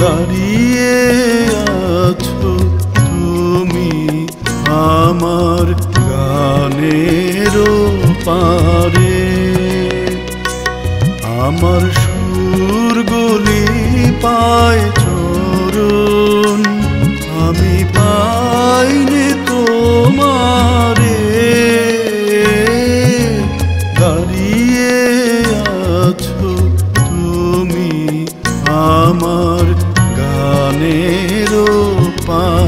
দাঁড়িয়ে আছো তুমি আমার গানের পারে আমার সুরগুলি পায় fun.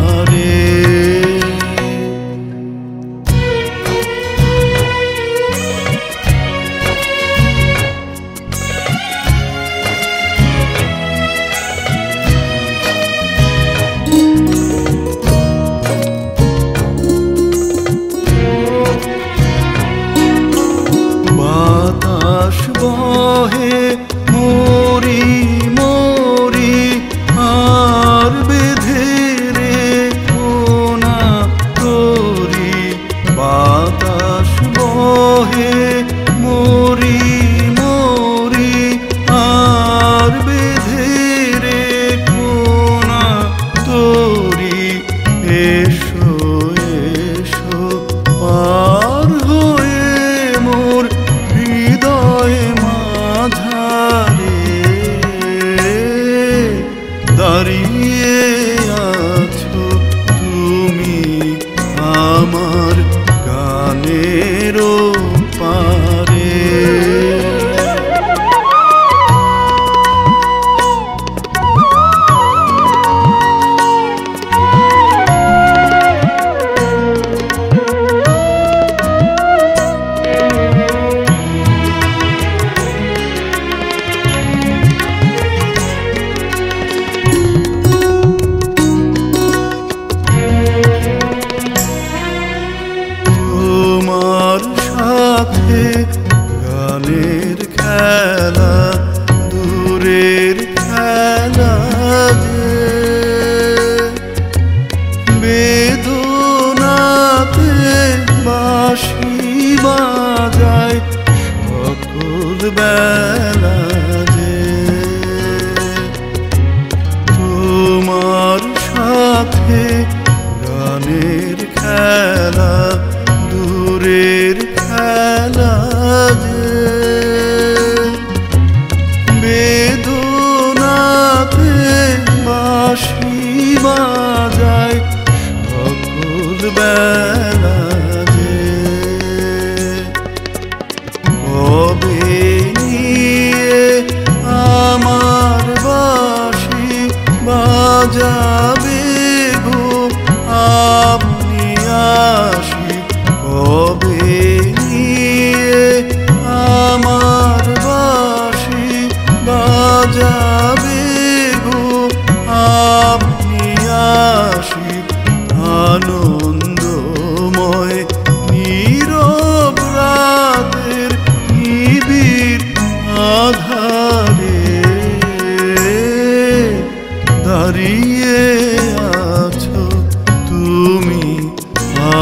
ছড়িয়ে তুমি আমার গানেরও বাজায় সকল বেলা যে। কবে নিয়ে আমার বাসি বাজাবে গো? আপনি আসি কবে নিয়ে আমার বাসি বাজাবে হারিয়ে আছো তুমি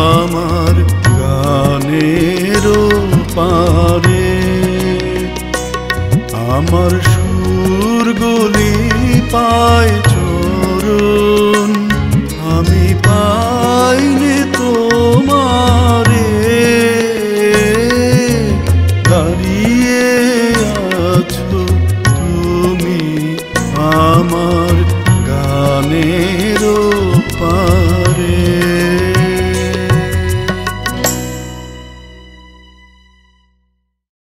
আমার গানের পারে। আমার সুরগুলি পায়